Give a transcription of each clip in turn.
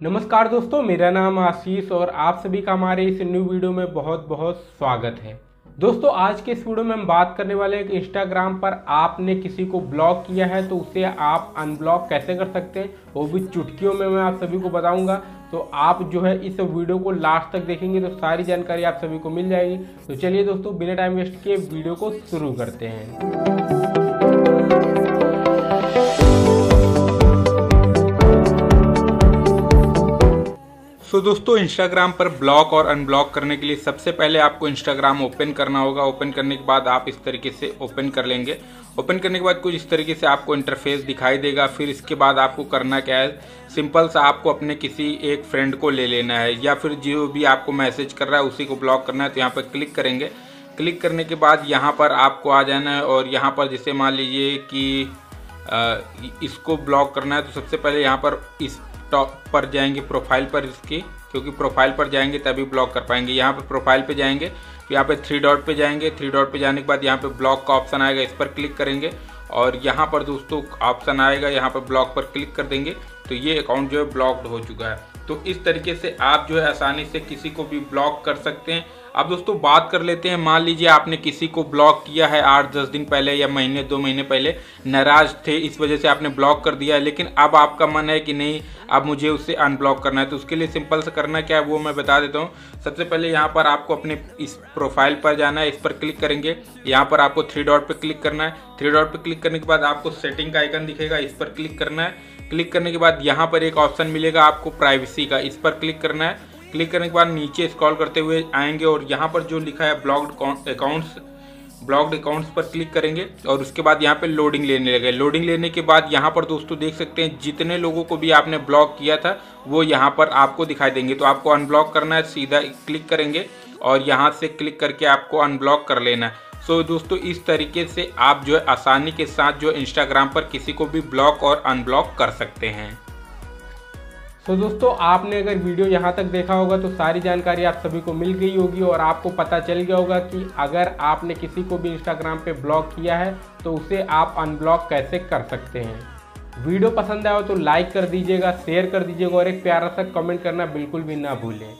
नमस्कार दोस्तों, मेरा नाम आशीष और आप सभी का हमारे इस न्यू वीडियो में बहुत बहुत स्वागत है। दोस्तों, आज के इस वीडियो में हम बात करने वाले हैं कि इंस्टाग्राम पर आपने किसी को ब्लॉक किया है तो उसे आप अनब्लॉक कैसे कर सकते हैं? वो भी चुटकियों में मैं आप सभी को बताऊँगा। तो आप जो है इस वीडियो को लास्ट तक देखेंगे तो सारी जानकारी आप सभी को मिल जाएगी। तो चलिए दोस्तों, बिना टाइम वेस्ट किए वीडियो को शुरू करते हैं। सो so, दोस्तों इंस्टाग्राम पर ब्लॉक और अनब्लॉक करने के लिए सबसे पहले आपको इंस्टाग्राम ओपन करना होगा। ओपन करने के बाद आप इस तरीके से ओपन कर लेंगे। ओपन करने के बाद कुछ इस तरीके से आपको इंटरफेस दिखाई देगा। फिर इसके बाद आपको करना क्या है? सिंपल सा आपको अपने किसी एक फ्रेंड को ले लेना है या फिर जो भी आपको मैसेज कर रहा है उसी को ब्लॉक करना है। तो यहाँ पर क्लिक करेंगे। क्लिक करने के बाद यहाँ पर आपको आ जाना है और यहाँ पर जैसे मान लीजिए कि इसको ब्लॉक करना है तो सबसे पहले यहाँ पर इस टॉप पर जाएँगे प्रोफ़ाइल पर इसकी, क्योंकि प्रोफ़ाइल पर जाएँगे तभी ब्लॉक कर पाएँगे। यहाँ पर प्रोफ़ाइल पर जाएँगे तो यहाँ पर थ्री डॉट पर जाएँगे। थ्री डॉट पर जाने के बाद यहाँ पर ब्लॉक का ऑप्शन आएगा, इस पर क्लिक करेंगे। और यहाँ पर दोस्तों ऑप्शन आएगा, यहाँ पर ब्लॉक पर क्लिक कर देंगे। तो ये अकाउंट जो है ब्लॉक्ड हो चुका है। तो इस तरीके से आप जो है आसानी से किसी को भी ब्लॉक कर सकते हैं। अब दोस्तों बात कर लेते हैं। मान लीजिए आपने किसी को ब्लॉक किया है आठ, दस दिन पहले या महीने, दो महीने पहले। नाराज़ थे, इस वजह से आपने ब्लॉक कर दिया है। लेकिन अब आपका मन है कि नहीं, अब मुझे उससे अनब्लॉक करना है। तो उसके लिए सिंपल से करना क्या है, वो मैं बता देता हूँ। सबसे पहले यहाँ पर आपको अपने इस प्रोफ़ाइल पर जाना है। इस पर क्लिक करेंगे। यहाँ पर आपको थ्री डॉट पर क्लिक करना है। थ्री डॉट पर क्लिक करने के बाद आपको सेटिंग का आइकन दिखेगा। इस पर क्लिक करना है। क्लिक करने के बाद यहाँ पर एक ऑप्शन मिलेगा आपको प्राइवेसी का। इस पर क्लिक करना है। क्लिक करने के बाद नीचे स्क्रॉल करते हुए आएँगे और यहाँ पर जो लिखा है ब्लॉक्ड अकाउंट्स ब्लॉक्ड अकाउंट्स पर क्लिक करेंगे और उसके बाद यहाँ पे लोडिंग लेने लगे। लोडिंग लेने के बाद यहाँ पर दोस्तों देख सकते हैं जितने लोगों को भी आपने ब्लॉक किया था वो यहाँ पर आपको दिखाई देंगे। तो आपको अनब्लॉक करना है सीधा क्लिक करेंगे और यहाँ से क्लिक करके आपको अनब्लॉक कर लेना है। सो so, दोस्तों इस तरीके से आप जो है आसानी के साथ जो इंस्टाग्राम पर किसी को भी ब्लॉक और अनब्लॉक कर सकते हैं। तो दोस्तों, आपने अगर वीडियो यहाँ तक देखा होगा तो सारी जानकारी आप सभी को मिल गई होगी और आपको पता चल गया होगा कि अगर आपने किसी को भी इंस्टाग्राम पे ब्लॉक किया है तो उसे आप अनब्लॉक कैसे कर सकते हैं। वीडियो पसंद आया हो तो लाइक कर दीजिएगा शेयर कर दीजिएगा और एक प्यारा सा कमेंट करना बिल्कुल भी ना भूलें।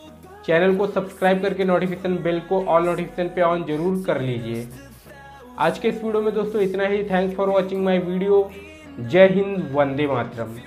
चैनल को सब्सक्राइब करके नोटिफिकेशन बेल को ऑल नोटिफिकेशन पे ऑन ज़रूर कर लीजिए। आज के इस वीडियो में दोस्तों इतना ही। Thanks for watching my video जय हिंद, वंदे मातरम।